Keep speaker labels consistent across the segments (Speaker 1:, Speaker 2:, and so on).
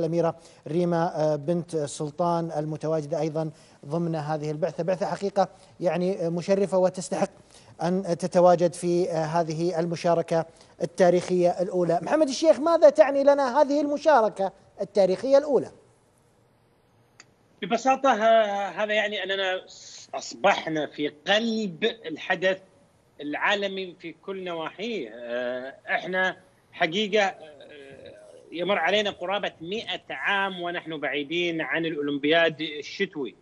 Speaker 1: الأميرة ريما بنت سلطان المتواجدة أيضا ضمن هذه البعثة. بعثة حقيقة يعني مشرفة وتستحق أن تتواجد في هذه المشاركة التاريخية الأولى. محمد الشيخ ماذا تعني لنا هذه المشاركة التاريخية الأولى؟
Speaker 2: ببساطة هذا يعني أننا أصبحنا في قلب الحدث العالمي في كل نواحيه. إحنا حقيقة يمر علينا قرابة مئة عام ونحن بعيدين عن الأولمبياد الشتوي.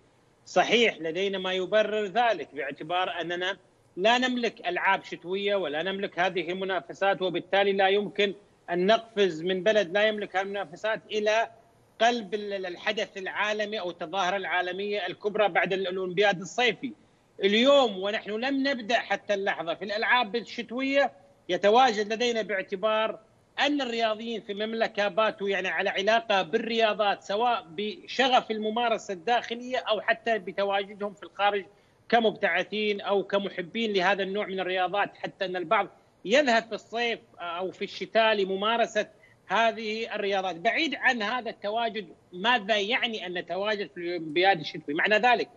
Speaker 2: صحيح لدينا ما يبرر ذلك باعتبار أننا لا نملك ألعاب شتوية ولا نملك هذه المنافسات وبالتالي لا يمكن أن نقفز من بلد لا يملك هذه المنافسات إلى قلب الحدث العالمي أو التظاهرة العالمية الكبرى بعد الأولمبياد الصيفي. اليوم ونحن لم نبدأ حتى اللحظة في الألعاب الشتوية يتواجد لدينا باعتبار أن الرياضيين في المملكة باتوا يعني على علاقة بالرياضات سواء بشغف الممارسة الداخلية أو حتى بتواجدهم في الخارج كمبتعثين أو كمحبين لهذا النوع من الرياضات حتى أن البعض يذهب في الصيف أو في الشتاء لممارسة هذه الرياضات. بعيد عن هذا التواجد ماذا يعني أن نتواجد في الأولمبياد الشتوي؟ معنى ذلك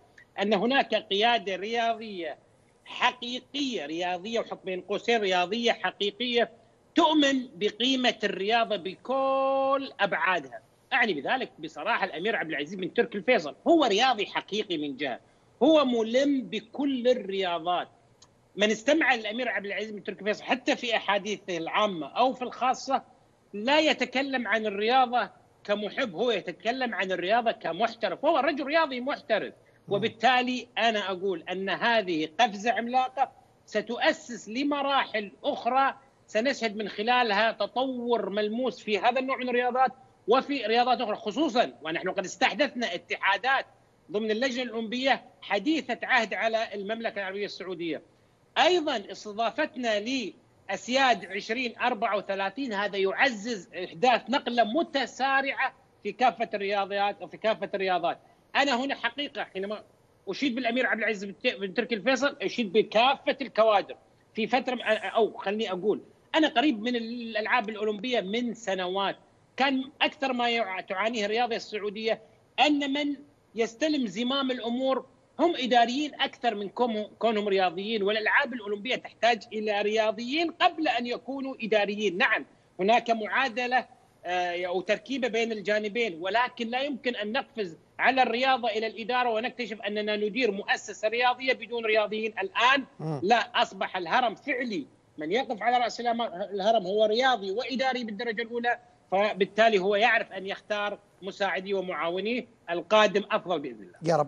Speaker 2: أن هناك قيادة رياضية حقيقية رياضية وحط بين قوسين رياضية حقيقية تؤمن بقيمة الرياضة بكل أبعادها. أعني بذلك بصراحة الأمير عبد العزيز بن تركي الفيصل هو رياضي حقيقي من جهة. هو ملم بكل الرياضات. من استمع للأمير عبد العزيز بن تركي الفيصل حتى في أحاديثه العامة أو في الخاصة لا يتكلم عن الرياضة كمحب هو يتكلم عن الرياضة كمحترف. هو رجل رياضي محترف. وبالتالي أنا أقول أن هذه قفزة عملاقة ستؤسس لمراحل أخرى سنشهد من خلالها تطور ملموس في هذا النوع من الرياضات وفي رياضات أخرى خصوصا ونحن قد استحدثنا اتحادات ضمن اللجنة الأولمبية حديثة عهد على المملكة العربية السعودية. أيضا استضافتنا لأسياد 2034 هذا يعزز إحداث نقلة متسارعة في كافة الرياضيات وفي كافة الرياضات. أنا هنا حقيقة حينما أشيد بالأمير عبد العزيز بن تركي الفيصل أشيد بكافة الكوادر في فترة أو خليني أقول أنا قريب من الألعاب الأولمبية من سنوات. كان أكثر ما تعانيه الرياضه السعودية أن من يستلم زمام الأمور هم إداريين أكثر من كونهم رياضيين والألعاب الأولمبية تحتاج إلى رياضيين قبل أن يكونوا إداريين. نعم هناك معادلة أو تركيبة بين الجانبين ولكن لا يمكن أن نقفز على الرياضة إلى الإدارة ونكتشف أننا ندير مؤسسة رياضية بدون رياضيين. الآن لا أصبح الهرم فعلي من يقف على رأس الهرم هو رياضي وإداري بالدرجة الأولى فبالتالي هو يعرف أن يختار مساعديه ومعاونيه القادم أفضل بإذن الله.
Speaker 1: يا رب.